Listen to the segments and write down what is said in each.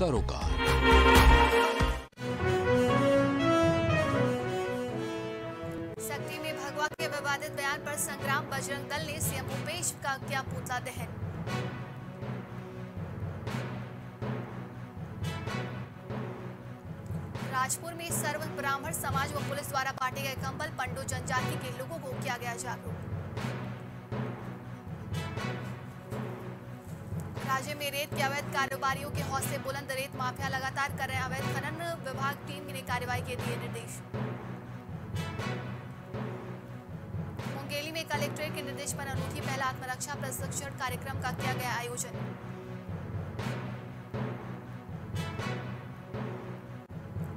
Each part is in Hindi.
सरोकार सक्ती में भगवा के विवादित बयान पर संग्राम बजरंग दल ने सीएम भूपेश का किया पुतला दहन। राजपुर में सर्व ब्राह्मण समाज व पुलिस द्वारा बांटे गए कंबल, पंडो जनजाति के लोगों को किया गया जागरूक। राज्य में रेत के अवैध कारोबारियों के हौसले बुलंद, रेत माफिया लगातार कर रहे हैं अवैध खनन विभाग, टीम ने कार्रवाई के दिए निर्देश। मुंगेली में कलेक्ट्रेट के निर्देश पर अनूठी पहला, आत्मरक्षा प्रशिक्षण कार्यक्रम का किया गया आयोजन।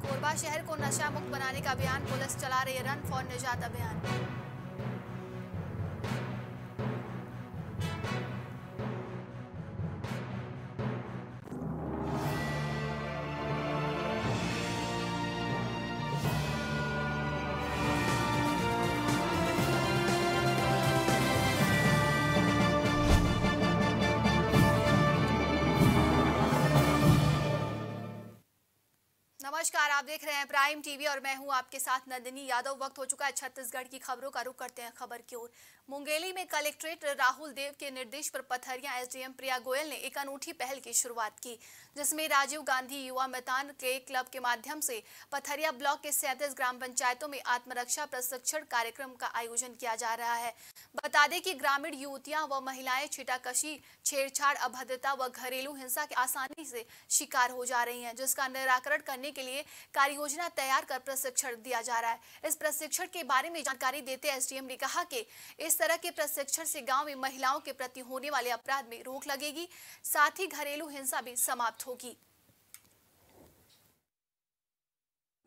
कोरबा शहर को नशा मुक्त बनाने का अभियान, पुलिस चला रही है रन फॉर निजात अभियान। आप देख रहे हैं प्राइम टीवी और मैं हूँ आपके साथ नंदिनी यादव। वक्त हो चुका है छत्तीसगढ़ की खबरों का। रुख करते हैं खबर की ओर। मुंगेली में कलेक्ट्रेट राहुल देव के निर्देश पर पथरिया एसडीएम प्रिया गोयल ने एक अनूठी पहल की शुरुआत की, जिसमें राजीव गांधी युवा मैदान के क्लब के माध्यम से पथरिया ब्लॉक के सैंतीस ग्राम पंचायतों में आत्मरक्षा प्रशिक्षण कार्यक्रम का आयोजन किया जा रहा है। बता दें कि ग्रामीण युवतियाँ व महिलाएँ छिटाकशी, छेड़छाड़, अभद्रता व घरेलू हिंसा के आसानी से शिकार हो जा रही है, जिसका निराकरण करने के लिए कार्य योजना तैयार कर प्रशिक्षण दिया जा रहा है। इस प्रशिक्षण के बारे में जानकारी देते एसडीएम ने कहा कि इस तरह के प्रशिक्षण से गाँव में महिलाओं के प्रति होने वाले अपराध में रोक लगेगी, साथ ही घरेलू हिंसा भी समाप्त होगी।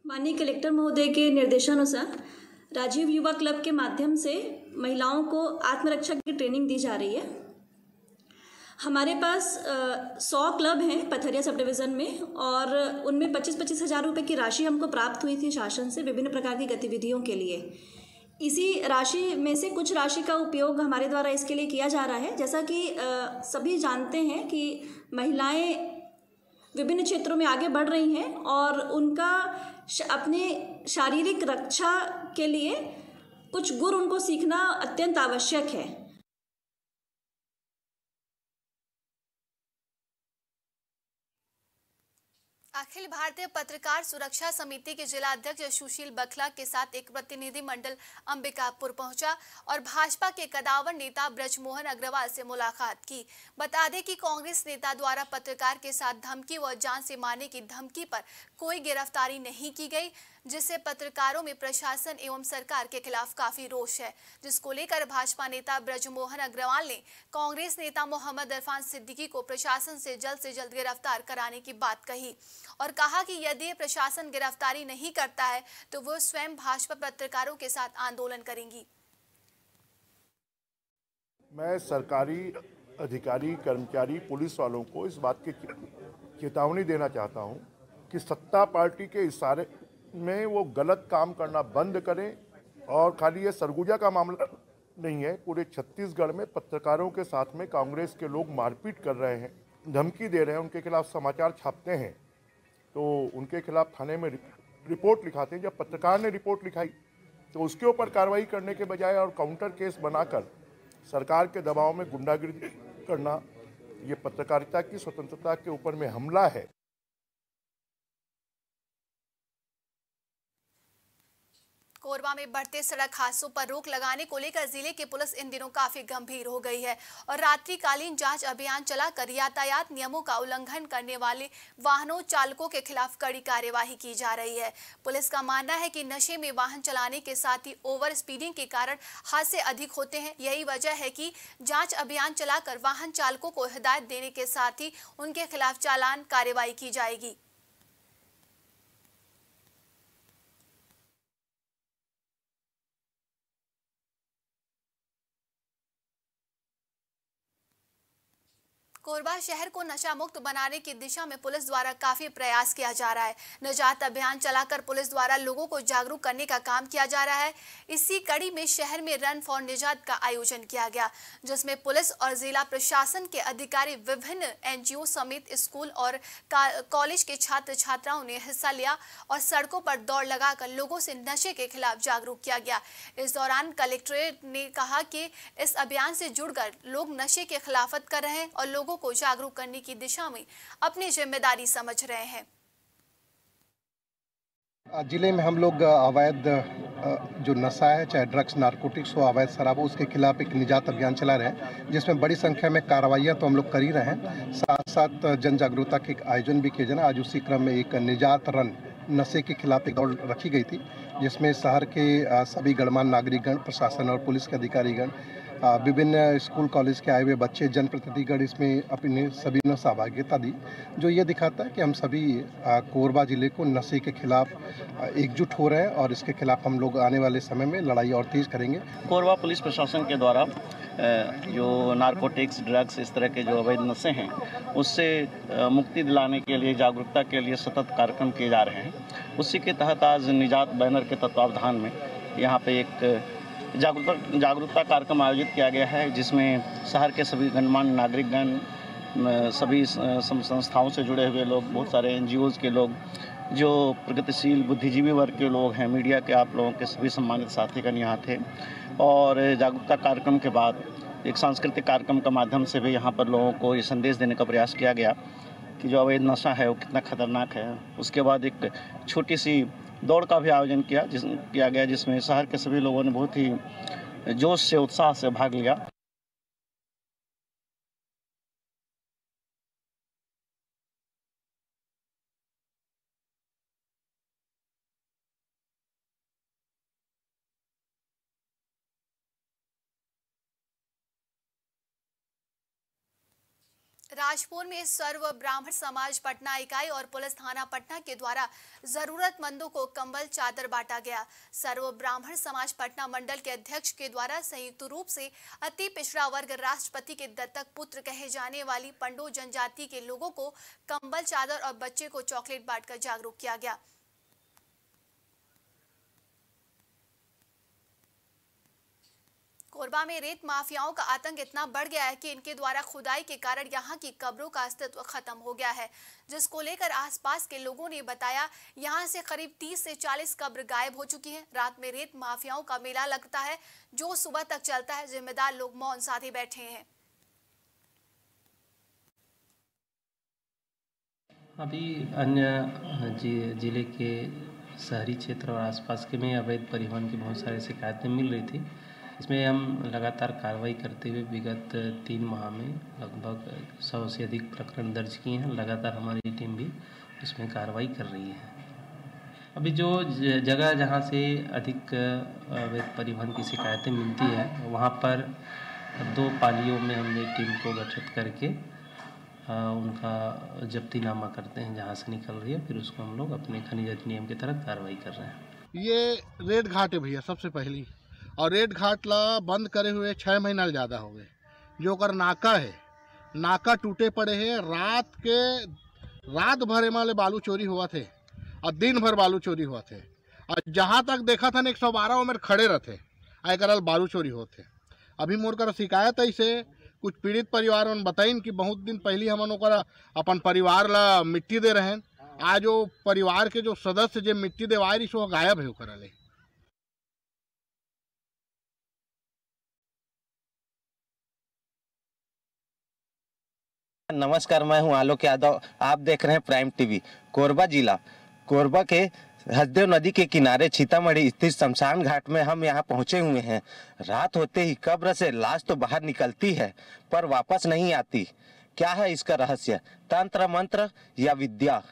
माननीय कलेक्टर महोदय के निर्देशानुसार राजीव युवा क्लब के माध्यम से महिलाओं को आत्मरक्षा की ट्रेनिंग दी जा रही है। हमारे पास सौ क्लब हैं पथरिया सब डिवीज़न में और उनमें पच्चीस पच्चीस हज़ार रुपये की राशि हमको प्राप्त हुई थी शासन से विभिन्न प्रकार की गतिविधियों के लिए। इसी राशि में से कुछ राशि का उपयोग हमारे द्वारा इसके लिए किया जा रहा है। जैसा कि सभी जानते हैं कि महिलाएँ विभिन्न क्षेत्रों में आगे बढ़ रही हैं और उनका अपने शारीरिक रक्षा के लिए कुछ गुर उनको सीखना अत्यंत आवश्यक है। अखिल भारतीय पत्रकार सुरक्षा समिति के जिला अध्यक्ष सुशील बखला के साथ एक प्रतिनिधि मंडल अंबिकापुर पहुँचा और भाजपा के कदावर नेता ब्रजमोहन अग्रवाल से मुलाकात की। बता दें कि कांग्रेस नेता द्वारा पत्रकार के साथ धमकी व जान से मारने की धमकी पर कोई गिरफ्तारी नहीं की गई, जिससे पत्रकारों में प्रशासन एवं सरकार के खिलाफ काफ़ी रोष है, जिसको लेकर भाजपा नेता ब्रजमोहन अग्रवाल ने कांग्रेस नेता मोहम्मद इरफान सिद्दीकी को प्रशासन से जल्द से जल्द गिरफ़्तार कराने की बात कही। और कहा कि यदि प्रशासन गिरफ्तारी नहीं करता है तो वो स्वयं भाजपा पत्रकारों के साथ आंदोलन करेंगी। मैं सरकारी अधिकारी, कर्मचारी, पुलिस वालों को इस बात की चेतावनी देना चाहता हूँ कि सत्ता पार्टी के इशारे में वो गलत काम करना बंद करें और खाली ये सरगुजा का मामला नहीं है, पूरे छत्तीसगढ़ में पत्रकारों के साथ में कांग्रेस के लोग मारपीट कर रहे हैं, धमकी दे रहे हैं, उनके खिलाफ समाचार छापते हैं। तो उनके खिलाफ थाने में रिपोर्ट लिखाते हैं। जब पत्रकार ने रिपोर्ट लिखाई तो उसके ऊपर कार्रवाई करने के बजाय और काउंटर केस बनाकर सरकार के दबाव में गुंडागिरी करना, ये पत्रकारिता की स्वतंत्रता के ऊपर में हमला है। कोरबा में बढ़ते सड़क हादसों पर रोक लगाने को लेकर ज़िले की पुलिस इन दिनों काफ़ी गंभीर हो गई है और रात्रिकालीन जाँच अभियान चलाकर यातायात नियमों का उल्लंघन करने वाले वाहनों चालकों के खिलाफ कड़ी कार्यवाही की जा रही है। पुलिस का मानना है कि नशे में वाहन चलाने के साथ ही ओवर स्पीडिंग के कारण हादसे अधिक होते हैं। यही वजह है कि जाँच अभियान चलाकर वाहन चालकों को हिदायत देने के साथ ही उनके खिलाफ चालान कार्रवाई की जाएगी। कोरबा शहर को नशा मुक्त बनाने की दिशा में पुलिस द्वारा काफ़ी प्रयास किया जा रहा है। निजात अभियान चलाकर पुलिस द्वारा लोगों को जागरूक करने का काम किया जा रहा है। इसी कड़ी में शहर में रन फॉर निजात का आयोजन किया गया, जिसमें पुलिस और जिला प्रशासन के अधिकारी, विभिन्न एनजीओ समेत स्कूल और कॉलेज के छात्र छात्राओं ने हिस्सा लिया और सड़कों पर दौड़ लगाकर लोगों से नशे के खिलाफ जागरूक किया गया। इस दौरान कलेक्ट्रेट ने कहा कि इस अभियान से जुड़कर लोग नशे के खिलाफत कर रहे हैं और लोगों लोगों को जागरूक करने की दिशा में अपनी ज़िम्मेदारी समझ रहे हैं। ज़िले में हम लोग अवैध जो नशा है, चाहे ड्रग्स, नारकोटिक्स हो, अवैध शराब हो, उसके खिलाफ एक निजात अभियान चला रहे हैं, जिसमें बड़ी संख्या में कार्रवाइयाँ तो हम लोग कर ही रहे हैं। साथ साथ जन जागरूकता के आयोजन भी किए जाना, आज उसी क्रम में एक निजात रन, नशे के खिलाफ एक दौड़ रखी गई थी, जिसमें शहर के सभी गणमान्य नागरिकगण, प्रशासन और पुलिस के अधिकारीगण विभिन्न स्कूल, कॉलेज के आए हुए बच्चे जनप्रतिनिधिगण इसमें अपने सभी ने सहभागिता दी, जो ये दिखाता है कि हम सभी कोरबा ज़िले को नशे के खिलाफ एकजुट हो रहे हैं और इसके खिलाफ हम लोग आने वाले समय में लड़ाई और तेज़ करेंगे। कोरबा पुलिस प्रशासन के द्वारा जो नारकोटिक्स ड्रग्स इस तरह के जो अवैध नशे हैं, उससे मुक्ति दिलाने के लिए, जागरूकता के लिए सतत कार्यक्रम किए जा रहे हैं। उसी के तहत आज निजात बैनर के तत्वावधान में यहाँ पे एक जागरूकता जागरूकता कार्यक्रम आयोजित किया गया है, जिसमें शहर के सभी गणमान्य नागरिकगण सभी संस्थाओं से जुड़े हुए लोग, बहुत सारे एन के लोग, जो प्रगतिशील, बुद्धिजीवी वर्ग के लोग हैं, मीडिया के आप लोगों के सभी सम्मानित साथीगण यहाँ थे। और जागरूकता कार्यक्रम के बाद, एक सांस्कृतिक कार्यक्रम के माध्यम से भी यहाँ पर लोगों को ये संदेश देने का प्रयास किया गया कि जो अवैध नशा है, वो कितना खतरनाक है। उसके बाद एक छोटी सी दौड़ का भी आयोजन किया, जिस, किया गया, जिसमें शहर के सभी लोगों ने बहुत ही जोश से, उत्साह से भाग लिया। राजपुर में सर्व ब्राह्मण समाज पटना इकाई और पुलिस थाना पटना के द्वारा जरूरतमंदों को कंबल चादर बांटा गया। सर्व ब्राह्मण समाज पटना मंडल के अध्यक्ष के द्वारा संयुक्त रूप से अति पिछड़ा वर्ग राष्ट्रपति के दत्तक पुत्र कहे जाने वाली पंडो जनजाति के लोगों को कंबल चादर और बच्चे को चॉकलेट बांटकर जागरूक किया गया। कोरबा में रेत माफियाओं का आतंक इतना बढ़ गया है कि इनके द्वारा खुदाई के कारण यहाँ की कब्रों का अस्तित्व खत्म हो गया है। जिसको लेकर आसपास के लोगों ने बताया, यहाँ से करीब 30 से 40 कब्र गायब हो चुकी हैं। रात में रेत माफियाओं का मेला लगता है, जो सुबह तक चलता है। जिम्मेदार लोग मौन साधे बैठे हैं। अभी अन्य ज़िले के शहरी क्षेत्र और आसपास के में अवैध परिवहन की बहुत सारी शिकायतें मिल रही थी। इसमें हम लगातार कार्रवाई करते हुए विगत तीन माह में लगभग सौ से अधिक प्रकरण दर्ज किए हैं। लगातार हमारी टीम भी उसमें कार्रवाई कर रही है। अभी जो जगह जहाँ से अधिक अवैध परिवहन की शिकायतें मिलती है, वहाँ पर दो पालियों में हमने टीम को गठित करके उनका जब्तीनामा करते हैं जहाँ से निकल रही है। फिर उसको हम लोग अपने खनिज अधिनियम के तहत कार्रवाई कर रहे हैं। ये रेड घाट है भैया, सबसे पहली। और रेड घाट ला बंद करे हुए छः महीना ज़्यादा हो गए। जो कर नाका है, नाका टूटे पड़े है। रात के, रात भर वाले बालू चोरी हुआ थे और दिन भर बालू चोरी हुआ थे। और जहाँ तक देखा था एक सौ बारह उम्र खड़े रहते। आय कर बालू चोरी होते। अभी मोर कर शिकायत ऐसे कुछ पीड़ित परिवार में बताइन कि बहुत दिन पहले हम अपन परिवार ला मिट्टी दे रहे आज वो परिवार के जो सदस्य जो मिट्टी देवाए रही सो गायब है कर नमस्कार, मैं हूँ आलोक यादव। आप देख रहे हैं प्राइम टीवी, कोरबा जिला। कोरबा के हसदेव नदी के किनारे सीतामढ़ी स्थित शमशान घाट में हम यहाँ पहुँचे हुए हैं। रात होते ही कब्र से लाश तो बाहर निकलती है, पर वापस नहीं आती। क्या है इसका रहस्य? तंत्र, मंत्र या विद्या?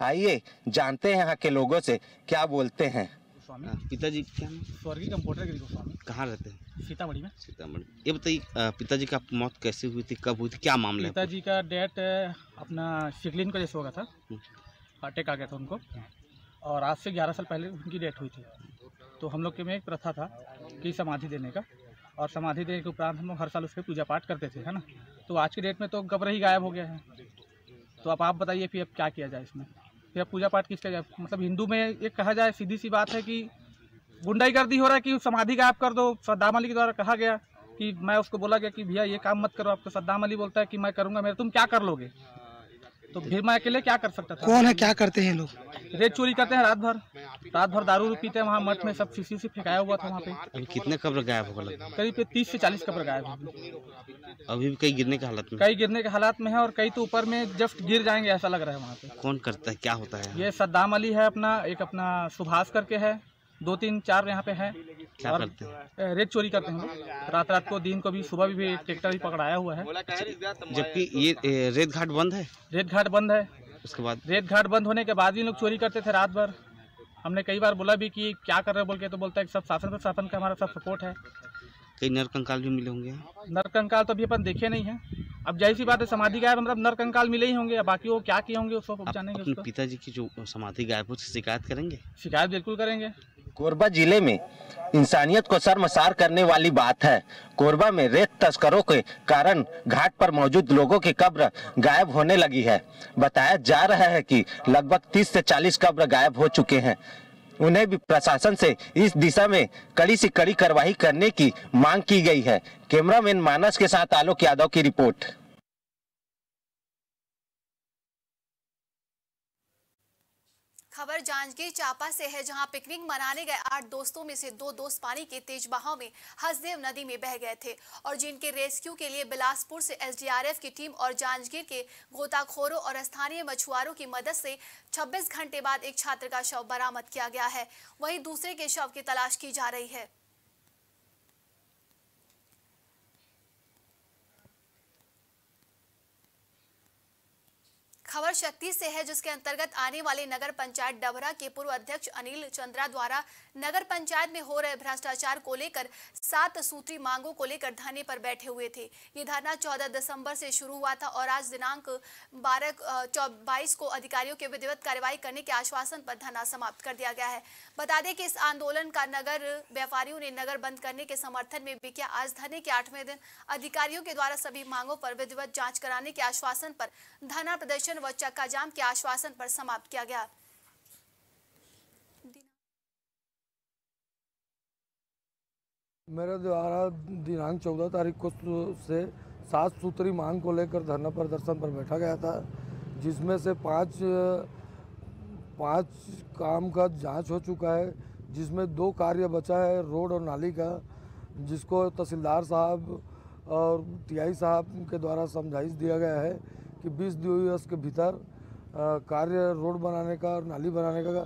आइए जानते हैं यहाँ के लोगों से क्या बोलते हैं। पिताजी क्या स्वर्गीय कंप्यूटर गोस्वामी कहाँ रहते हैं? सीतामढ़ी में। सीतामढ़ी। ये बताइए पिताजी का मौत कैसे हुई थी कब हुई थी क्या मामला पिताजी का डेट अपना शिकलिन का जैसे हो गया था। हम्म। अटैक आ गया था उनको। और आज से ग्यारह साल पहले उनकी डेट हुई थी। तो हम लोग के में एक प्रथा था कि समाधि देने का। और समाधि देने के उपरांत हम लोग हर साल उसके पूजा पाठ करते थे है ना? तो आज की डेट में तो कब्र ही गायब हो गया है। तो अब आप बताइए फिर अब क्या किया जाए इसमें? अब पूजा पाठ किस जाए मतलब हिंदू में एक कहा जाए, सीधी सी बात है कि गुंडाईगर्दी हो रहा है कि समाधि का आप कर दो सद्दाम अली के द्वारा कहा गया कि मैं उसको बोला गया कि भैया ये काम मत करो, आपको सद्दाम अली बोलता है कि मैं करूँगा, मेरे तुम क्या कर लोगे? तो फिर मैं अकेले क्या कर सकता था? कौन है? क्या करते हैं लोग? रेत चोरी करते हैं रात भर रात भर दारू पीते हैं वहाँ मठ में सब शीशी से फेंकाया हुआ था वहाँ पे। अभी कितने कब्र गायब होगा लगभग करीब तीस से चालीस कब्र गायब हैं अभी भी कई गिरने के हालत में? कई गिरने के हालात में है और कई तो ऊपर में जस्ट गिर जाएँगे ऐसा लग रहा है वहाँ पे। कौन करता है? क्या होता है? ये सद्दाम अली है अपना एक अपना सुभाष करके है। दो तीन चार यहाँ पे है। क्या और करते अ, रेत चोरी करते हैं रात रात को दिन को भी सुबह भी, भी ट्रैक्टर भी पकड़ाया हुआ है। जबकि ये रेत घाट बंद है? रेत घाट बंद है। उसके बाद? रेत घाट बंद होने के बाद भी लोग चोरी करते थे रात भर। हमने कई बार बोला भी कि क्या कर रहे हो बोल के तो बोलता है सब शासन प्रशासन का हमारा सब सपोर्ट है। कई नरकंकाल भी मिले होंगे? नरकंकाल तो अभी अपन देखे नहीं है। अब जैसी बात है समाधि गायब मतलब नरकंकाल मिले ही होंगे। बाकी वो क्या किए होंगे उसको जानेंगे पिताजी की जो समाधि गायब उसकी शिकायत करेंगे? शिकायत बिल्कुल करेंगे। कोरबा ज़िले में इंसानियत को शर्मसार करने वाली बात है। कोरबा में रेत तस्करों के कारण घाट पर मौजूद लोगों की कब्र गायब होने लगी है। बताया जा रहा है कि लगभग 30 से 40 कब्र गायब हो चुके हैं। उन्हें भी प्रशासन से इस दिशा में कड़ी से कड़ी कार्रवाई करने की मांग की गई है। कैमरामैन मानस के साथ आलोक यादव की रिपोर्ट। खबर जांजगीर चांपा से है, जहाँ पिकनिक मनाने गए आठ दोस्तों में से दो दोस्त पानी के तेज बहाव में हसदेव नदी में बह गए थे। और जिनके रेस्क्यू के लिए बिलासपुर से एसडीआरएफ की टीम और जांजगीर के गोताखोरों और स्थानीय मछुआरों की मदद से 26 घंटे बाद एक छात्र का शव बरामद किया गया है। वहीं दूसरे के शव की तलाश की जा रही है। खबर शक्ति से है, जिसके अंतर्गत आने वाले नगर पंचायत डबरा के पूर्व अध्यक्ष अनिल चंद्रा द्वारा नगर पंचायत में हो रहे भ्रष्टाचार को लेकर सात सूत्री मांगों को लेकर धरने पर बैठे हुए थे। ये धरना 14 दिसंबर से शुरू हुआ था और आज दिनांक 12 बाईस को अधिकारियों के विधिवत कार्यवाही करने के आश्वासन पर धरना समाप्त कर दिया गया है। बता दें कि इस आंदोलन का नगर व्यापारियों ने नगर बंद करने के समर्थन में भी किया। आज धरने के आठवें दिन अधिकारियों के द्वारा सभी मांगों पर विधिवत जाँच कराने के आश्वासन पर धरना प्रदर्शन व चक्का जाम के आश्वासन पर समाप्त किया गया। मेरे द्वारा दिनांक चौदह तारीख को से सात सूत्री मांग को लेकर धरना प्रदर्शन पर बैठा गया था, जिसमें से पाँच पाँच काम का जाँच हो चुका है, जिसमें दो कार्य बचा है, रोड और नाली का, जिसको तहसीलदार साहब और टीआई साहब के द्वारा समझाइश दिया गया है कि 20 दिवस के भीतर कार्य रोड बनाने का और नाली बनाने का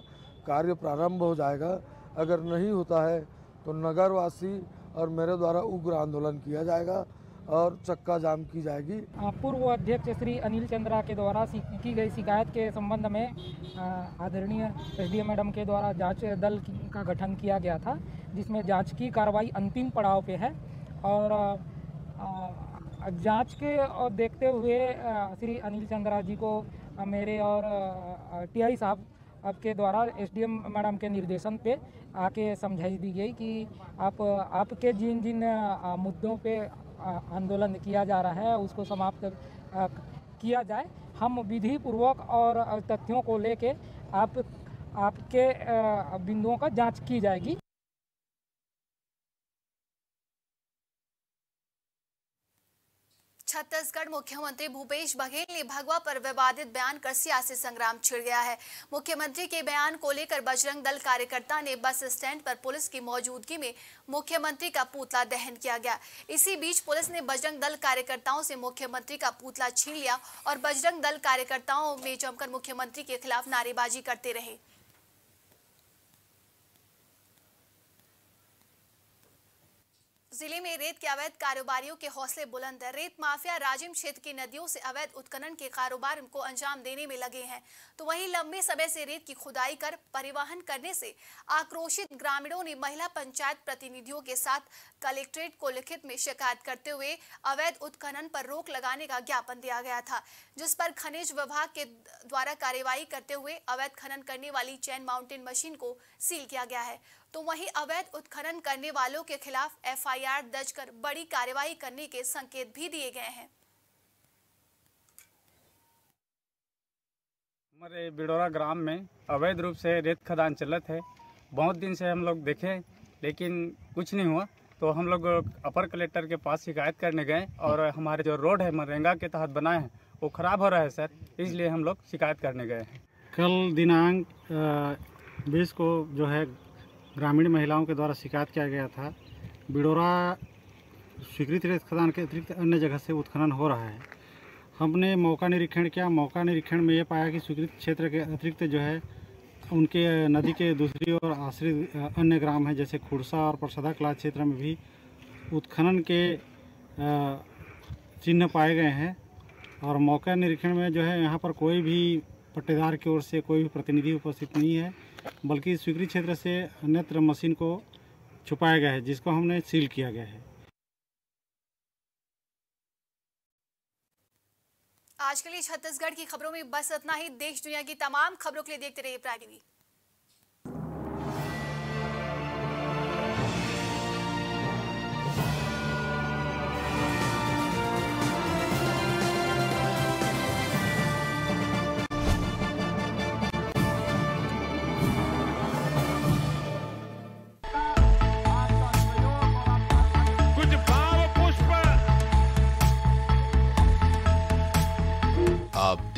कार्य प्रारंभ हो जाएगा। अगर नहीं होता है तो नगरवासी और मेरे द्वारा उग्र आंदोलन किया जाएगा। और चक्का जाम की जाएगी। पूर्व अध्यक्ष श्री अनिल चंद्रा के द्वारा की गई शिकायत के संबंध में आदरणीय एसडीएम मैडम के द्वारा जाँच दल का गठन किया गया था, जिसमें जाँच की कार्रवाई अंतिम पड़ाव पे है और जाँच के और देखते हुए श्री अनिल चंद्रा जी को मेरे और टीआई साहब आपके द्वारा एसडीएम मैडम के निर्देशन पे आके समझाई दी गई कि आप, आपके जिन जिन मुद्दों पे आंदोलन किया जा रहा है, उसको समाप्त किया जाए। हम विधि पूर्वक और तथ्यों को लेके आप, आपके बिंदुओं का जाँच की जाएगी। छत्तीसगढ़ मुख्यमंत्री भूपेश बघेल ने भगवा पर विवादित बयान कर सियासी संग्राम छिड़ गया है। मुख्यमंत्री के बयान को लेकर बजरंग दल कार्यकर्ता ने बस स्टैंड पर पुलिस की मौजूदगी में मुख्यमंत्री का पुतला दहन किया गया। इसी बीच पुलिस ने बजरंग दल कार्यकर्ताओं से मुख्यमंत्री का पुतला छीन लिया और बजरंग दल कार्यकर्ताओं में जमकर मुख्यमंत्री के खिलाफ नारेबाजी करते रहे। ज़िले में रेत के अवैध कारोबारियों के हौसले बुलंद है रेत माफिया राजिम क्षेत्र की नदियों से अवैध उत्खनन के कारोबार को अंजाम देने में लगे हैं। तो वहीं लंबे समय से रेत की खुदाई कर परिवहन करने से आक्रोशित ग्रामीणों ने महिला पंचायत प्रतिनिधियों के साथ कलेक्ट्रेट को लिखित में शिकायत करते हुए अवैध उत्खनन पर रोक लगाने का ज्ञापन दिया गया था, जिस पर खनिज विभाग के द्वारा कार्यवाही करते हुए अवैध खनन करने वाली चैन माउंटेन मशीन को सील किया गया है। तो वहीं अवैध उत्खनन करने वालों के खिलाफ एफआईआर दर्ज कर बड़ी कार्रवाई करने के संकेत भी दिए गए हैं। हमारे बिडोरा ग्राम में अवैध रूप से रेत खदान चलत है। बहुत दिन से हम लोग देखे लेकिन कुछ नहीं हुआ। तो हम लोग अपर कलेक्टर के पास शिकायत करने गए और हमारे जो रोड है मरेंगा के तहत बनाए हैं वो ख़राब हो रहा है सर इसलिए हम लोग शिकायत करने गए हैं। कल दिनांक बीस को जो है ग्रामीण महिलाओं के द्वारा शिकायत किया गया था। बिडोरा स्वीकृत रेत खदान के अतिरिक्त अन्य जगह से उत्खनन हो रहा है। हमने मौका निरीक्षण किया। मौका निरीक्षण में ये पाया कि स्वीकृत क्षेत्र के अतिरिक्त जो है, उनके नदी के दूसरी ओर आश्रित अन्य ग्राम हैं, जैसे खुड़सा और परसदा कला क्षेत्र में भी उत्खनन के चिन्ह पाए गए हैं। और मौका निरीक्षण में जो है, यहाँ पर कोई भी पट्टेदार की ओर से कोई भी प्रतिनिधि उपस्थित नहीं है। बल्कि स्वीकृत क्षेत्र से अन्यत्र मशीन को छुपाया गया है, जिसको हमने सील किया गया है। आज के लिए छत्तीसगढ़ की खबरों में बस इतना ही। देश दुनिया की तमाम खबरों के लिए देखते रहिए प्राय